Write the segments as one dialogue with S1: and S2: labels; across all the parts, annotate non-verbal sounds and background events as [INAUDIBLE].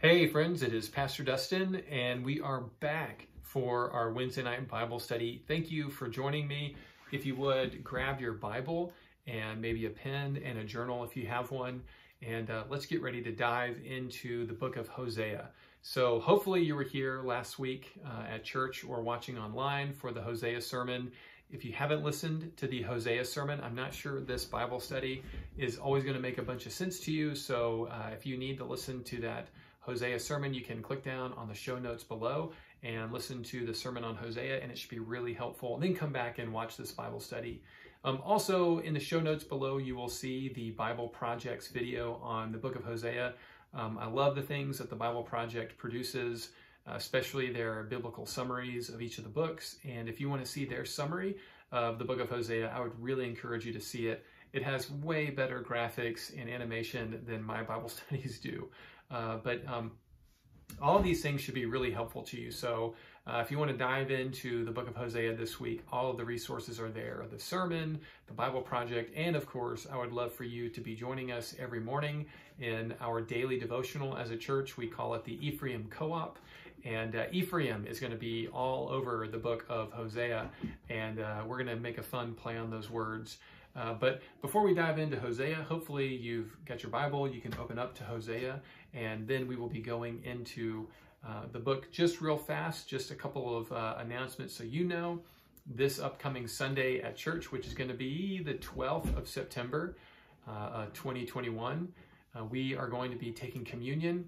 S1: Hey friends, it is Pastor Dustin and we are back for our Wednesday night Bible study. Thank you for joining me. If you would grab your Bible and maybe a pen and a journal if you have one and uh, let's get ready to dive into the book of Hosea. So hopefully you were here last week uh, at church or watching online for the Hosea sermon. If you haven't listened to the Hosea sermon, I'm not sure this Bible study is always going to make a bunch of sense to you. So uh, if you need to listen to that Hosea sermon, you can click down on the show notes below and listen to the sermon on Hosea, and it should be really helpful. And then come back and watch this Bible study. Um, also, in the show notes below, you will see the Bible Project's video on the book of Hosea. Um, I love the things that the Bible Project produces, especially their biblical summaries of each of the books. And if you want to see their summary of the book of Hosea, I would really encourage you to see it. It has way better graphics and animation than my Bible [LAUGHS] studies do. Uh, but um, all these things should be really helpful to you. So uh, if you want to dive into the book of Hosea this week, all of the resources are there. The sermon, the Bible Project, and of course, I would love for you to be joining us every morning in our daily devotional as a church. We call it the Ephraim Co-op. And uh, Ephraim is going to be all over the book of Hosea. And uh, we're going to make a fun play on those words. Uh, but before we dive into Hosea, hopefully you've got your Bible, you can open up to Hosea, and then we will be going into uh, the book just real fast, just a couple of uh, announcements so you know. This upcoming Sunday at church, which is going to be the 12th of September, uh, 2021, uh, we are going to be taking communion.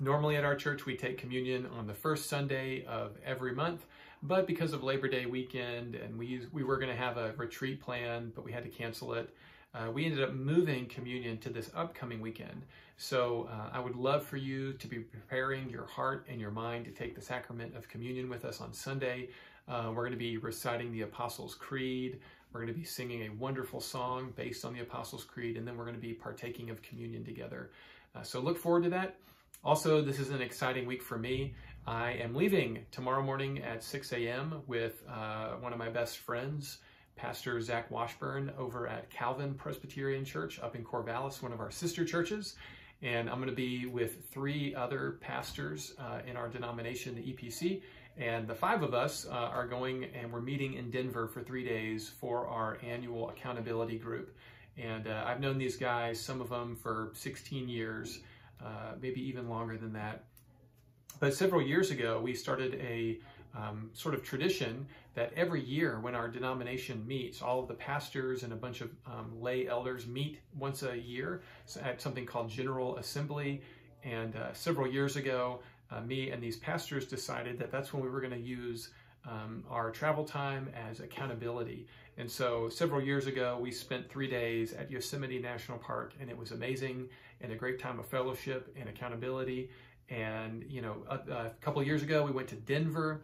S1: Normally at our church, we take communion on the first Sunday of every month. But because of Labor Day weekend and we, we were going to have a retreat plan, but we had to cancel it, uh, we ended up moving communion to this upcoming weekend. So uh, I would love for you to be preparing your heart and your mind to take the sacrament of communion with us on Sunday. Uh, we're going to be reciting the Apostles' Creed. We're going to be singing a wonderful song based on the Apostles' Creed, and then we're going to be partaking of communion together. Uh, so look forward to that. Also, this is an exciting week for me. I am leaving tomorrow morning at 6 a.m. with uh, one of my best friends, Pastor Zach Washburn, over at Calvin Presbyterian Church up in Corvallis, one of our sister churches. And I'm going to be with three other pastors uh, in our denomination, the EPC. And the five of us uh, are going and we're meeting in Denver for three days for our annual accountability group. And uh, I've known these guys, some of them for 16 years uh, maybe even longer than that. But several years ago, we started a um, sort of tradition that every year when our denomination meets, all of the pastors and a bunch of um, lay elders meet once a year at something called General Assembly. And uh, several years ago, uh, me and these pastors decided that that's when we were going to use um, our travel time as accountability. And so several years ago, we spent three days at Yosemite National Park, and it was amazing and a great time of fellowship and accountability. And, you know, a, a couple years ago, we went to Denver.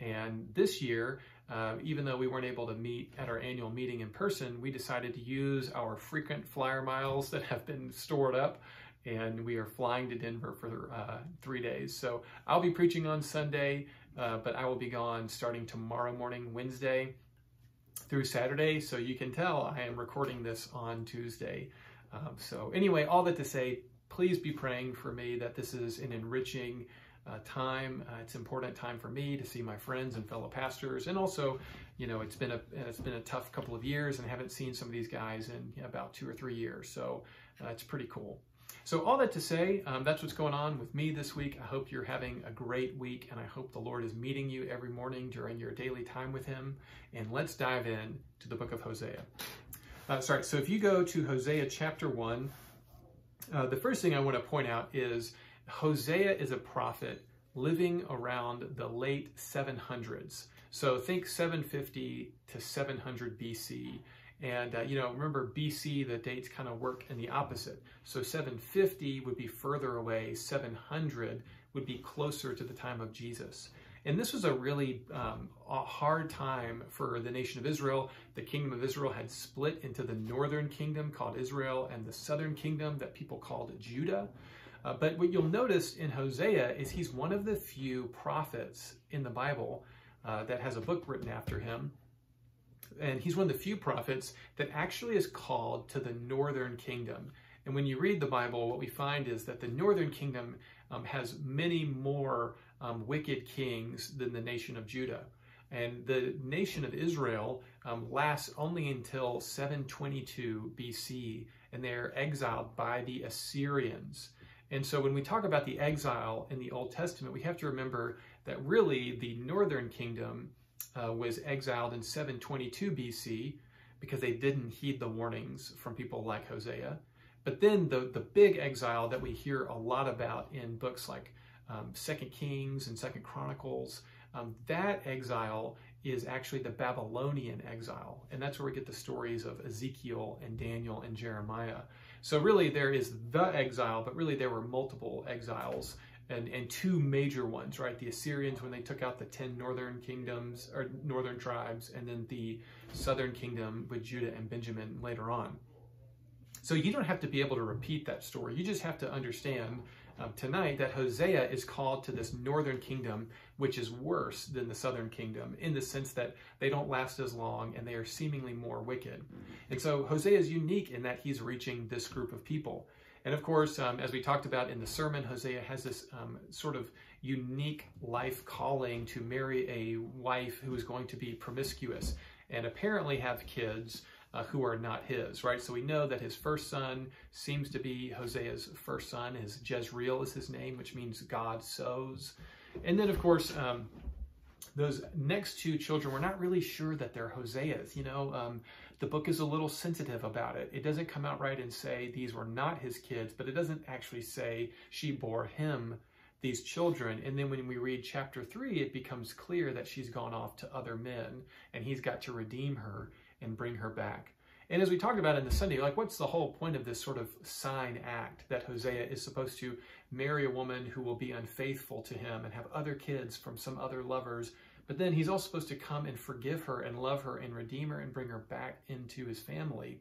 S1: And this year, uh, even though we weren't able to meet at our annual meeting in person, we decided to use our frequent flyer miles that have been stored up and we are flying to Denver for uh, three days. So I'll be preaching on Sunday, uh, but I will be gone starting tomorrow morning, Wednesday through Saturday. So you can tell I am recording this on Tuesday. Um, so anyway, all that to say, please be praying for me that this is an enriching uh, time. Uh, it's important time for me to see my friends and fellow pastors, and also, you know, it's been a it's been a tough couple of years, and I haven't seen some of these guys in about two or three years. So uh, it's pretty cool. So all that to say, um, that's what's going on with me this week. I hope you're having a great week, and I hope the Lord is meeting you every morning during your daily time with Him. And let's dive in to the book of Hosea. Uh, sorry, so if you go to Hosea chapter 1, uh, the first thing I want to point out is Hosea is a prophet living around the late 700s. So think 750 to 700 BC. And, uh, you know, remember BC, the dates kind of work in the opposite. So 750 would be further away, 700 would be closer to the time of Jesus. And this was a really um, a hard time for the nation of Israel. The kingdom of Israel had split into the northern kingdom called Israel and the southern kingdom that people called Judah. Uh, but what you'll notice in Hosea is he's one of the few prophets in the Bible uh, that has a book written after him. And he's one of the few prophets that actually is called to the northern kingdom. And when you read the Bible, what we find is that the northern kingdom um, has many more um, wicked kings than the nation of Judah. And the nation of Israel um, lasts only until 722 BC, and they're exiled by the Assyrians. And so when we talk about the exile in the Old Testament, we have to remember that really the northern kingdom uh, was exiled in 722 BC because they didn't heed the warnings from people like Hosea. But then the, the big exile that we hear a lot about in books like Second Kings and Second Chronicles, um, that exile is actually the Babylonian exile. And that's where we get the stories of Ezekiel and Daniel and Jeremiah. So really there is the exile, but really there were multiple exiles and, and two major ones, right? The Assyrians when they took out the 10 northern kingdoms or northern tribes, and then the southern kingdom with Judah and Benjamin later on. So you don't have to be able to repeat that story. You just have to understand um, tonight that Hosea is called to this northern kingdom, which is worse than the southern kingdom in the sense that they don't last as long and they are seemingly more wicked. And so Hosea is unique in that he's reaching this group of people. And of course, um, as we talked about in the sermon, Hosea has this um, sort of unique life calling to marry a wife who is going to be promiscuous and apparently have kids uh, who are not his, right? So we know that his first son seems to be Hosea's first son. His Jezreel is his name, which means God sows. And then, of course, um, those next two children, we're not really sure that they're Hosea's. You know, um, the book is a little sensitive about it. It doesn't come out right and say these were not his kids, but it doesn't actually say she bore him these children. And then when we read chapter three, it becomes clear that she's gone off to other men and he's got to redeem her and bring her back. And as we talked about in the Sunday, like what's the whole point of this sort of sign act that Hosea is supposed to marry a woman who will be unfaithful to him and have other kids from some other lovers, but then he's also supposed to come and forgive her and love her and redeem her and bring her back into his family.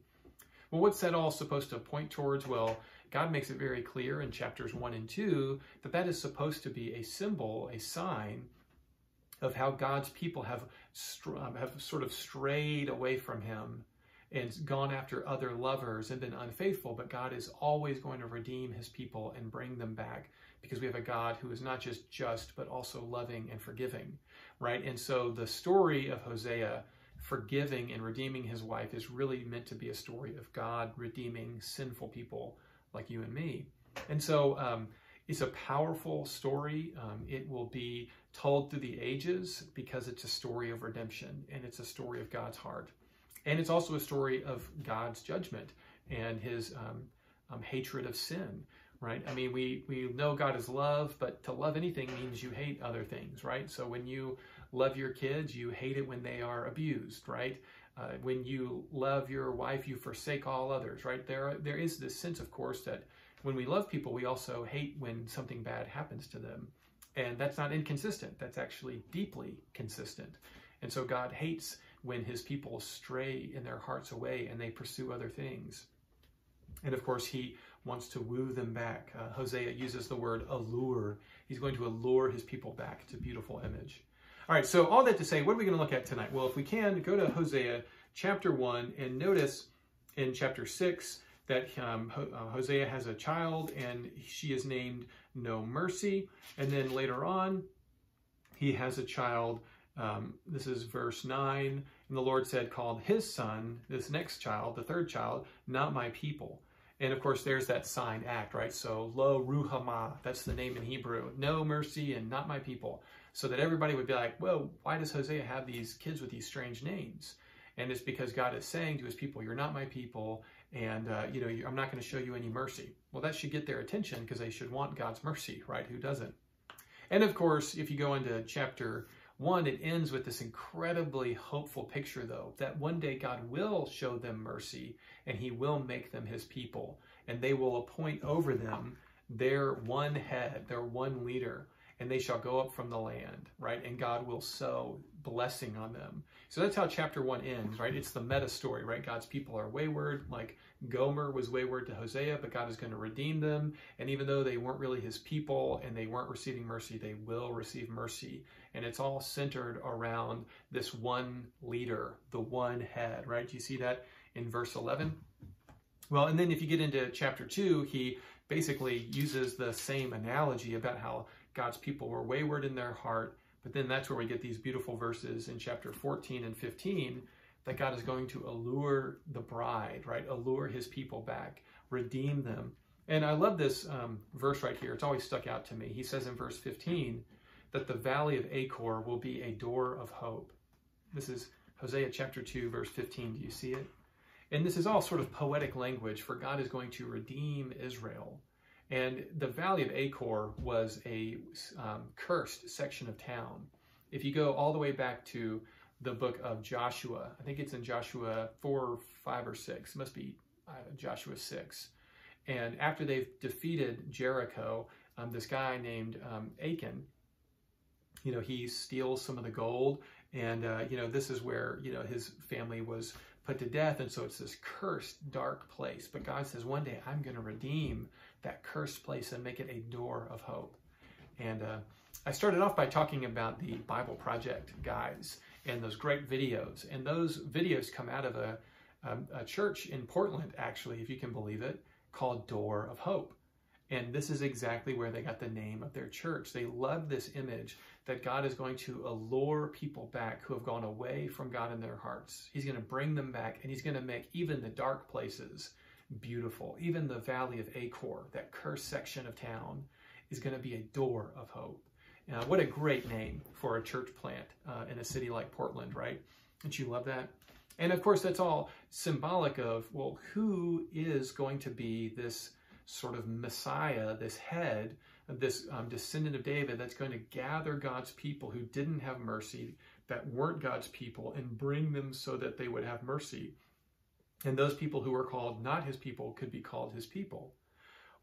S1: Well, what's that all supposed to point towards? Well, God makes it very clear in chapters 1 and 2 that that is supposed to be a symbol, a sign of how God's people have, have sort of strayed away from him and gone after other lovers and been unfaithful, but God is always going to redeem his people and bring them back because we have a God who is not just just, but also loving and forgiving, right? And so the story of Hosea forgiving and redeeming his wife is really meant to be a story of God redeeming sinful people like you and me. And so um, it's a powerful story. Um, it will be told through the ages because it's a story of redemption and it's a story of God's heart. And it's also a story of God's judgment and his um, um, hatred of sin, right? I mean, we, we know God is love, but to love anything means you hate other things, right? So when you love your kids, you hate it when they are abused, right? Uh, when you love your wife, you forsake all others, right? There, there is this sense, of course, that when we love people, we also hate when something bad happens to them. And that's not inconsistent. That's actually deeply consistent. And so God hates when his people stray in their hearts away and they pursue other things. And of course, he wants to woo them back. Uh, Hosea uses the word allure. He's going to allure his people back to beautiful image. All right, so all that to say, what are we going to look at tonight? Well, if we can, go to Hosea chapter 1 and notice in chapter 6 that um, uh, Hosea has a child and she is named No Mercy. And then later on, he has a child um, this is verse 9. And the Lord said, called his son, this next child, the third child, not my people. And of course, there's that sign act, right? So, lo ruhamah, that's the name in Hebrew. No mercy and not my people. So that everybody would be like, well, why does Hosea have these kids with these strange names? And it's because God is saying to his people, you're not my people, and uh, you know, I'm not going to show you any mercy. Well, that should get their attention because they should want God's mercy, right? Who doesn't? And of course, if you go into chapter one, it ends with this incredibly hopeful picture, though, that one day God will show them mercy and he will make them his people, and they will appoint over them their one head, their one leader, and they shall go up from the land, right? And God will sow blessing on them. So that's how chapter one ends, right? It's the meta story, right? God's people are wayward, like Gomer was wayward to Hosea, but God is going to redeem them. And even though they weren't really his people and they weren't receiving mercy, they will receive mercy. And it's all centered around this one leader, the one head, right? Do you see that in verse 11? Well, and then if you get into chapter 2, he basically uses the same analogy about how God's people were wayward in their heart. But then that's where we get these beautiful verses in chapter 14 and 15 that God is going to allure the bride, right? Allure his people back, redeem them. And I love this um, verse right here. It's always stuck out to me. He says in verse 15 that the valley of Achor will be a door of hope. This is Hosea chapter 2, verse 15. Do you see it? And this is all sort of poetic language for God is going to redeem Israel. And the valley of Achor was a um, cursed section of town. If you go all the way back to the book of Joshua. I think it's in Joshua 4, 5, or 6. It must be uh, Joshua 6. And after they've defeated Jericho, um, this guy named um, Achan, you know, he steals some of the gold. And, uh, you know, this is where, you know, his family was put to death. And so it's this cursed, dark place. But God says, one day I'm going to redeem that cursed place and make it a door of hope. And uh, I started off by talking about the Bible Project guides and those great videos. And those videos come out of a, um, a church in Portland, actually, if you can believe it, called Door of Hope. And this is exactly where they got the name of their church. They love this image that God is going to allure people back who have gone away from God in their hearts. He's going to bring them back and he's going to make even the dark places beautiful. Even the valley of Achor, that cursed section of town, is going to be a door of hope. Uh, what a great name for a church plant uh, in a city like Portland, right? Don't you love that? And of course, that's all symbolic of, well, who is going to be this sort of Messiah, this head, this um, descendant of David that's going to gather God's people who didn't have mercy, that weren't God's people, and bring them so that they would have mercy. And those people who were called not his people could be called his people.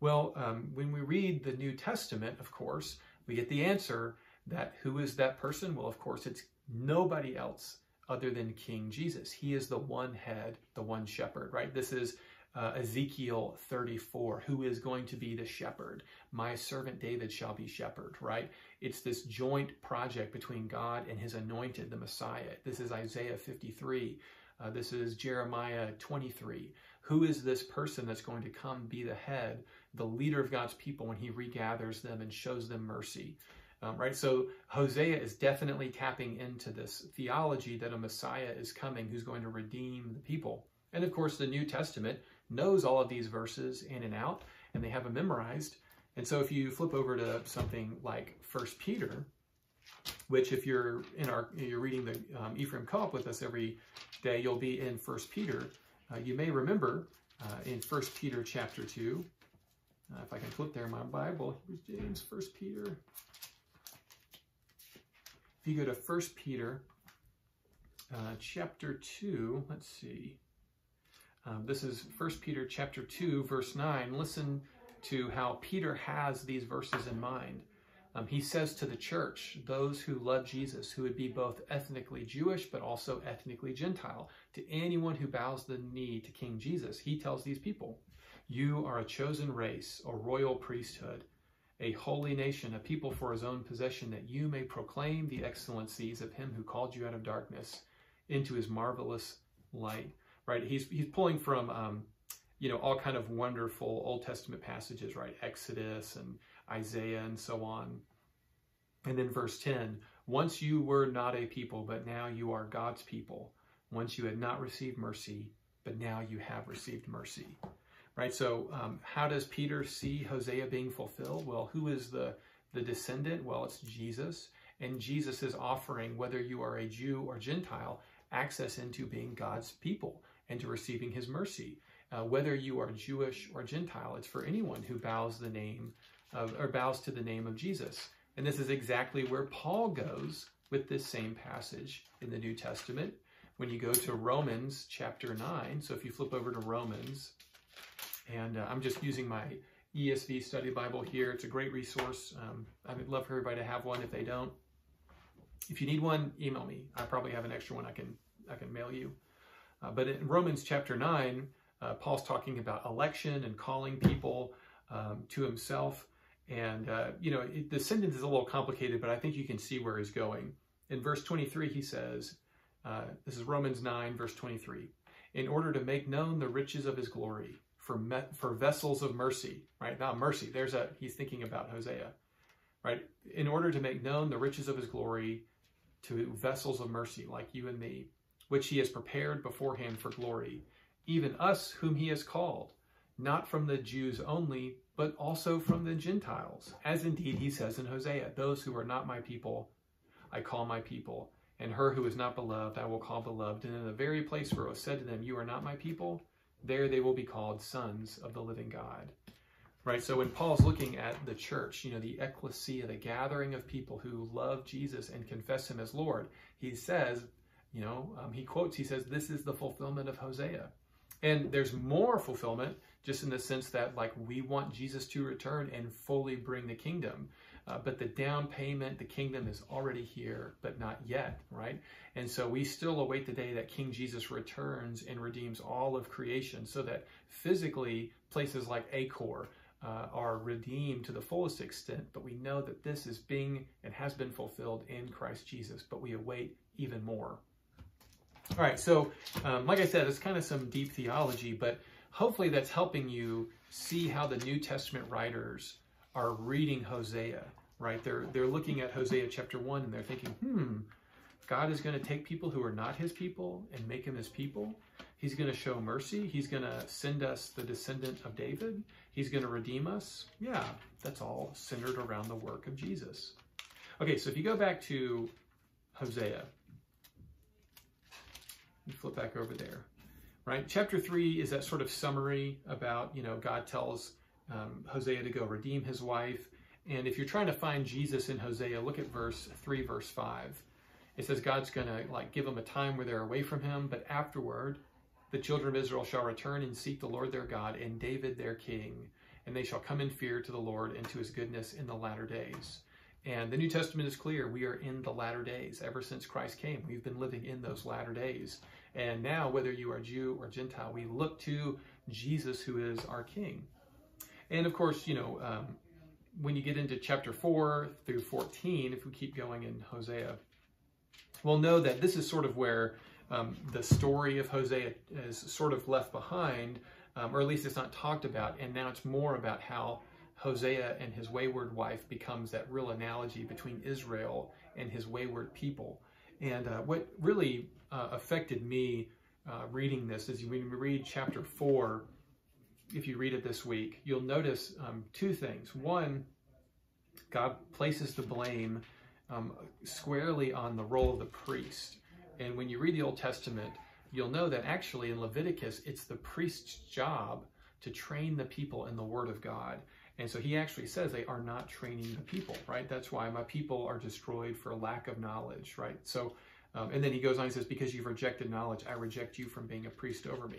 S1: Well, um, when we read the New Testament, of course, we get the answer that who is that person? Well, of course, it's nobody else other than King Jesus. He is the one head, the one shepherd, right? This is uh, Ezekiel 34, who is going to be the shepherd. My servant David shall be shepherd, right? It's this joint project between God and his anointed, the Messiah. This is Isaiah 53. Uh, this is Jeremiah 23. Who is this person that's going to come be the head, the leader of God's people when he regathers them and shows them mercy? Um, right? So Hosea is definitely tapping into this theology that a Messiah is coming who's going to redeem the people. And of course, the New Testament knows all of these verses in and out, and they have them memorized. And so if you flip over to something like First Peter, which if you're in our you're reading the um, Ephraim Co-op with us every day, you'll be in First Peter. Uh, you may remember uh, in 1 Peter chapter 2, uh, if I can flip there in my Bible, here's James, 1 Peter. If you go to 1 Peter uh, chapter 2, let's see. Um, this is 1 Peter chapter 2, verse 9. Listen to how Peter has these verses in mind. Um, he says to the church, those who love Jesus, who would be both ethnically Jewish but also ethnically Gentile, to anyone who bows the knee to King Jesus, he tells these people, You are a chosen race, a royal priesthood, a holy nation, a people for his own possession, that you may proclaim the excellencies of him who called you out of darkness into his marvelous light. Right? He's, he's pulling from, um, you know, all kind of wonderful Old Testament passages, right? Exodus and Isaiah and so on. And then verse 10 Once you were not a people, but now you are God's people. Once you had not received mercy, but now you have received mercy. Right? So, um, how does Peter see Hosea being fulfilled? Well, who is the, the descendant? Well, it's Jesus. And Jesus is offering, whether you are a Jew or Gentile, access into being God's people and to receiving his mercy. Uh, whether you are Jewish or Gentile, it's for anyone who bows the name or bows to the name of Jesus. And this is exactly where Paul goes with this same passage in the New Testament. When you go to Romans chapter 9, so if you flip over to Romans, and uh, I'm just using my ESV study Bible here. It's a great resource. Um, I would love for everybody to have one if they don't. If you need one, email me. I probably have an extra one I can I can mail you. Uh, but in Romans chapter 9, uh, Paul's talking about election and calling people um, to himself. And, uh, you know, it, the sentence is a little complicated, but I think you can see where he's going. In verse 23, he says, uh, this is Romans 9, verse 23, in order to make known the riches of his glory for me, for vessels of mercy, right? Now mercy, there's a he's thinking about Hosea, right? In order to make known the riches of his glory to vessels of mercy like you and me, which he has prepared beforehand for glory, even us whom he has called, not from the Jews only, but also from the Gentiles, as indeed he says in Hosea, those who are not my people, I call my people, and her who is not beloved, I will call beloved. And in the very place where it was said to them, You are not my people, there they will be called sons of the living God. Right? So when Paul's looking at the church, you know, the ecclesia, the gathering of people who love Jesus and confess him as Lord, he says, you know, um, he quotes, he says, This is the fulfillment of Hosea. And there's more fulfillment just in the sense that like we want Jesus to return and fully bring the kingdom. Uh, but the down payment, the kingdom is already here, but not yet, right? And so we still await the day that King Jesus returns and redeems all of creation so that physically places like Achor uh, are redeemed to the fullest extent. But we know that this is being and has been fulfilled in Christ Jesus, but we await even more. All right, so um, like I said, it's kind of some deep theology, but hopefully that's helping you see how the New Testament writers are reading Hosea, right? They're they're looking at Hosea chapter 1 and they're thinking, "Hmm, God is going to take people who are not his people and make them his people. He's going to show mercy. He's going to send us the descendant of David. He's going to redeem us." Yeah, that's all centered around the work of Jesus. Okay, so if you go back to Hosea, you flip back over there right? Chapter three is that sort of summary about, you know, God tells um, Hosea to go redeem his wife. And if you're trying to find Jesus in Hosea, look at verse three, verse five. It says God's going to like give them a time where they're away from him, but afterward, the children of Israel shall return and seek the Lord their God and David their king, and they shall come in fear to the Lord and to his goodness in the latter days. And the New Testament is clear. We are in the latter days. Ever since Christ came, we've been living in those latter days. And now, whether you are Jew or Gentile, we look to Jesus, who is our King. And of course, you know, um, when you get into chapter 4 through 14, if we keep going in Hosea, we'll know that this is sort of where um, the story of Hosea is sort of left behind, um, or at least it's not talked about. And now it's more about how Hosea and his wayward wife becomes that real analogy between Israel and his wayward people. And uh, what really uh, affected me uh, reading this is when you read chapter 4, if you read it this week, you'll notice um, two things. One, God places the blame um, squarely on the role of the priest. And when you read the Old Testament, you'll know that actually in Leviticus, it's the priest's job to train the people in the Word of God. And so he actually says they are not training the people, right? That's why my people are destroyed for lack of knowledge, right? So, um, and then he goes on and says, because you've rejected knowledge, I reject you from being a priest over me.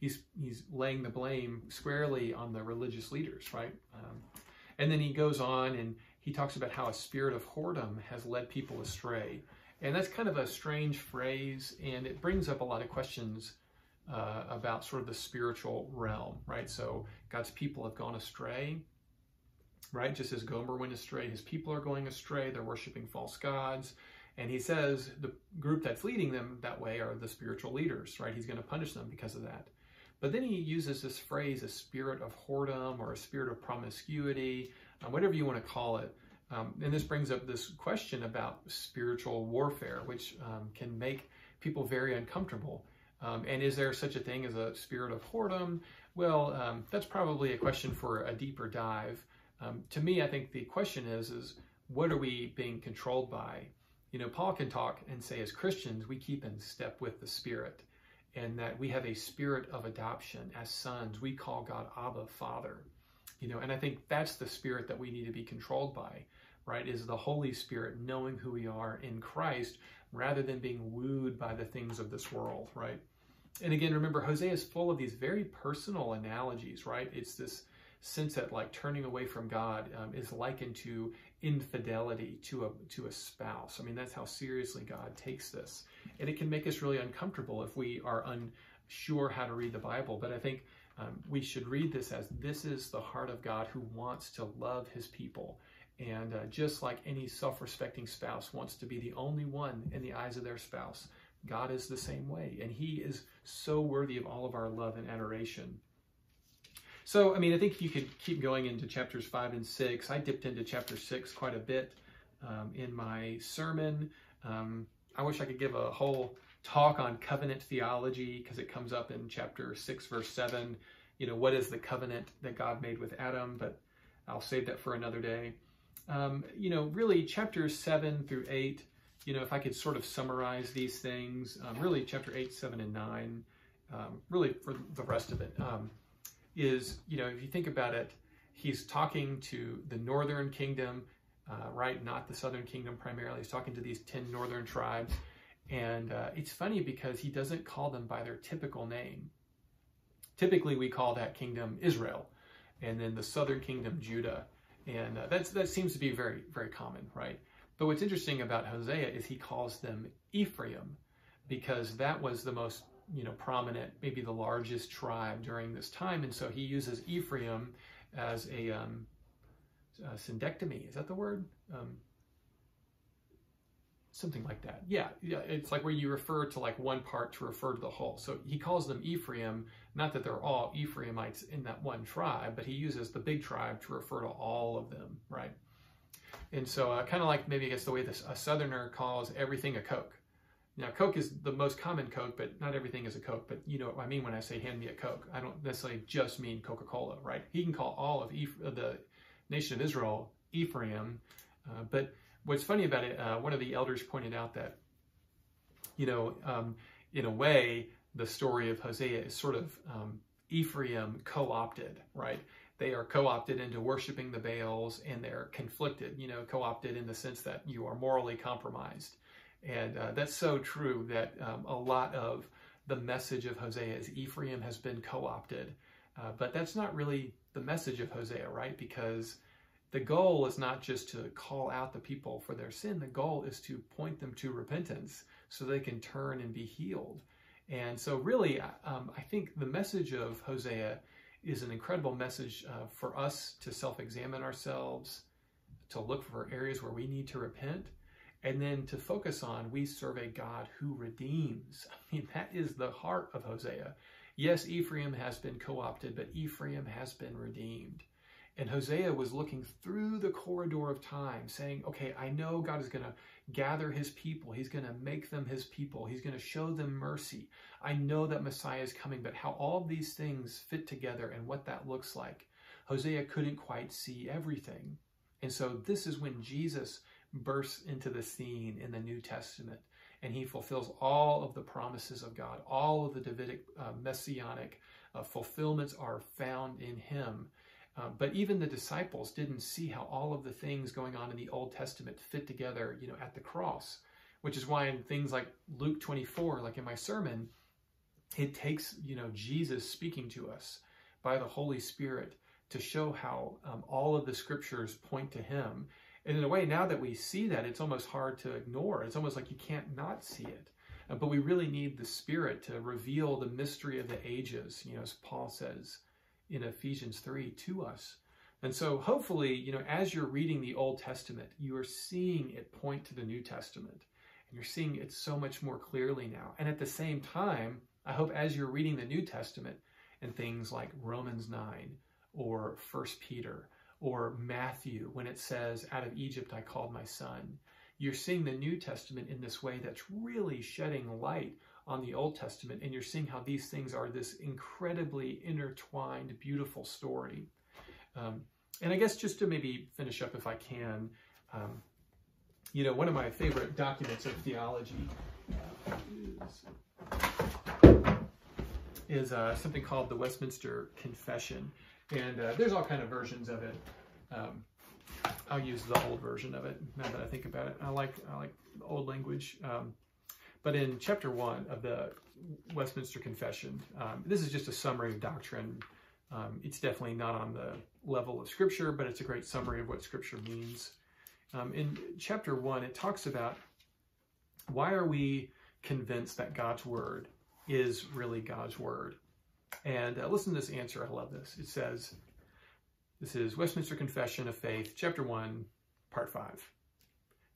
S1: He's, he's laying the blame squarely on the religious leaders, right? Um, and then he goes on and he talks about how a spirit of whoredom has led people astray. And that's kind of a strange phrase, and it brings up a lot of questions uh, about sort of the spiritual realm, right? So God's people have gone astray right? Just as Gomer went astray, his people are going astray, they're worshiping false gods. And he says the group that's leading them that way are the spiritual leaders, right? He's going to punish them because of that. But then he uses this phrase, a spirit of whoredom or a spirit of promiscuity, uh, whatever you want to call it. Um, and this brings up this question about spiritual warfare, which um, can make people very uncomfortable. Um, and is there such a thing as a spirit of whoredom? Well, um, that's probably a question for a deeper dive. Um, to me, I think the question is, is what are we being controlled by? You know, Paul can talk and say as Christians, we keep in step with the Spirit and that we have a spirit of adoption as sons. We call God Abba, Father. You know, and I think that's the spirit that we need to be controlled by, right? Is the Holy Spirit knowing who we are in Christ rather than being wooed by the things of this world, right? And again, remember, Hosea is full of these very personal analogies, right? It's this sense that like turning away from God um, is likened to infidelity to a to a spouse. I mean, that's how seriously God takes this, and it can make us really uncomfortable if we are unsure how to read the Bible. But I think um, we should read this as this is the heart of God who wants to love His people. And uh, just like any self respecting spouse wants to be the only one in the eyes of their spouse, God is the same way. And He is so worthy of all of our love and adoration. So, I mean, I think you could keep going into chapters five and six, I dipped into chapter six quite a bit um, in my sermon. Um, I wish I could give a whole talk on covenant theology because it comes up in chapter 6, verse 7. You know, what is the covenant that God made with Adam? But I'll save that for another day. Um, you know, really, chapters 7 through 8, you know, if I could sort of summarize these things, um, really, chapter 8, 7, and 9, um, really for the rest of it, um, is, you know, if you think about it, he's talking to the northern kingdom, uh, right? Not the southern kingdom primarily. He's talking to these 10 northern tribes. And uh, it's funny because he doesn't call them by their typical name. Typically, we call that kingdom Israel, and then the southern kingdom Judah. And uh, that's, that seems to be very, very common, right? But what's interesting about Hosea is he calls them Ephraim because that was the most, you know, prominent, maybe the largest tribe during this time. And so he uses Ephraim as a, um, a syndectomy. Is that the word? Um, something like that. Yeah, yeah, it's like where you refer to like one part to refer to the whole. So he calls them Ephraim, not that they're all Ephraimites in that one tribe, but he uses the big tribe to refer to all of them, right? And so uh, kind of like maybe I guess the way this, a Southerner calls everything a Coke. Now, Coke is the most common Coke, but not everything is a Coke. But you know what I mean when I say hand me a Coke. I don't necessarily just mean Coca-Cola, right? He can call all of Eph- the nation of Israel Ephraim, uh, but what's funny about it, uh, one of the elders pointed out that, you know, um, in a way, the story of Hosea is sort of um, Ephraim co-opted, right? They are co-opted into worshiping the Baals and they're conflicted, you know, co-opted in the sense that you are morally compromised. And uh, that's so true that um, a lot of the message of Hosea is Ephraim has been co-opted. Uh, but that's not really the message of Hosea, right? Because the goal is not just to call out the people for their sin. The goal is to point them to repentance so they can turn and be healed. And so, really, um, I think the message of Hosea is an incredible message uh, for us to self examine ourselves, to look for areas where we need to repent, and then to focus on we serve a God who redeems. [LAUGHS] I mean, that is the heart of Hosea. Yes, Ephraim has been co opted, but Ephraim has been redeemed. And Hosea was looking through the corridor of time, saying, okay, I know God is going to gather his people. He's going to make them his people. He's going to show them mercy. I know that Messiah is coming, but how all these things fit together and what that looks like, Hosea couldn't quite see everything. And so this is when Jesus bursts into the scene in the New Testament and he fulfills all of the promises of God. All of the Davidic uh, messianic uh, fulfillments are found in him. Uh, but even the disciples didn't see how all of the things going on in the Old Testament fit together, you know, at the cross, which is why in things like Luke 24, like in my sermon, it takes, you know, Jesus speaking to us by the Holy Spirit to show how um, all of the scriptures point to him. And in a way, now that we see that, it's almost hard to ignore. It's almost like you can't not see it. Uh, but we really need the Spirit to reveal the mystery of the ages, you know, as Paul says in Ephesians 3 to us. And so hopefully, you know, as you're reading the Old Testament, you are seeing it point to the New Testament. And you're seeing it so much more clearly now. And at the same time, I hope as you're reading the New Testament and things like Romans 9 or First Peter or Matthew when it says, out of Egypt I called my son, you're seeing the New Testament in this way that's really shedding light on the Old Testament, and you're seeing how these things are this incredibly intertwined, beautiful story. Um, and I guess just to maybe finish up, if I can, um, you know, one of my favorite documents of theology uh, is, is uh, something called the Westminster Confession, and uh, there's all kind of versions of it. Um, I'll use the old version of it now that I think about it. I like I like old language. Um, but in chapter one of the Westminster Confession, um, this is just a summary of doctrine. Um, it's definitely not on the level of Scripture, but it's a great summary of what Scripture means. Um, in chapter one, it talks about why are we convinced that God's Word is really God's Word? And uh, listen to this answer. I love this. It says, this is Westminster Confession of Faith, chapter 1, part 5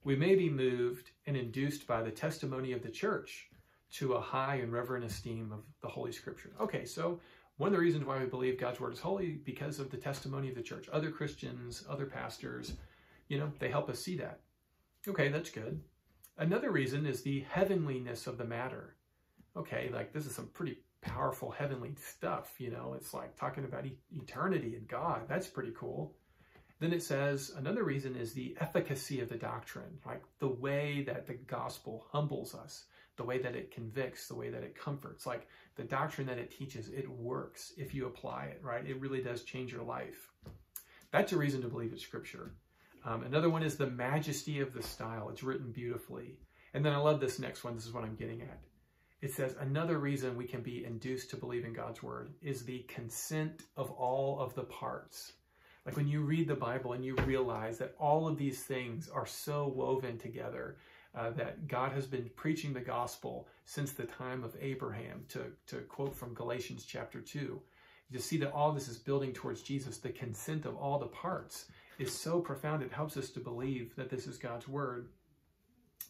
S1: we may be moved and induced by the testimony of the church to a high and reverent esteem of the Holy Scripture. Okay, so one of the reasons why we believe God's word is holy because of the testimony of the church. Other Christians, other pastors, you know, they help us see that. Okay, that's good. Another reason is the heavenliness of the matter. Okay, like this is some pretty powerful heavenly stuff, you know, it's like talking about e eternity and God. That's pretty cool. Then it says another reason is the efficacy of the doctrine, like the way that the gospel humbles us, the way that it convicts, the way that it comforts. Like the doctrine that it teaches, it works if you apply it, right? It really does change your life. That's a reason to believe it's scripture. Um, another one is the majesty of the style. It's written beautifully. And then I love this next one. This is what I'm getting at. It says another reason we can be induced to believe in God's word is the consent of all of the parts. Like when you read the Bible and you realize that all of these things are so woven together, uh, that God has been preaching the gospel since the time of Abraham, to, to quote from Galatians chapter 2. You see that all this is building towards Jesus. The consent of all the parts is so profound, it helps us to believe that this is God's word.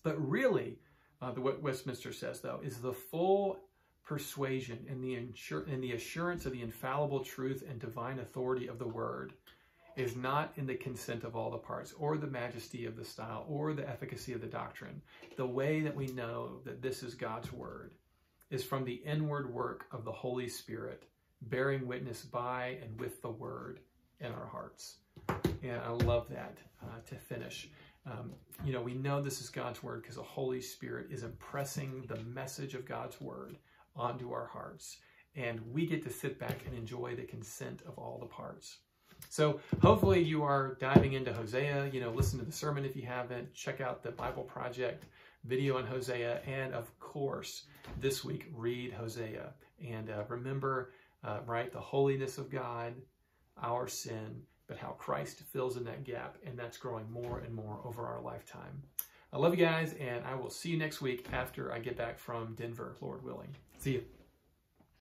S1: But really, uh, the, what Westminster says, though, is the full persuasion and the, insur- the assurance of the infallible truth and divine authority of the word is not in the consent of all the parts or the majesty of the style or the efficacy of the doctrine. The way that we know that this is God's word is from the inward work of the Holy Spirit, bearing witness by and with the word in our hearts. And I love that uh, to finish. Um, you know, we know this is God's word because the Holy Spirit is impressing the message of God's word onto our hearts. And we get to sit back and enjoy the consent of all the parts. So hopefully you are diving into Hosea. You know, listen to the sermon if you haven't. Check out the Bible Project video on Hosea. And of course, this week, read Hosea. And uh, remember, uh, right, the holiness of God, our sin, but how Christ fills in that gap. And that's growing more and more over our lifetime. I love you guys, and I will see you next week after I get back from Denver, Lord willing. See you.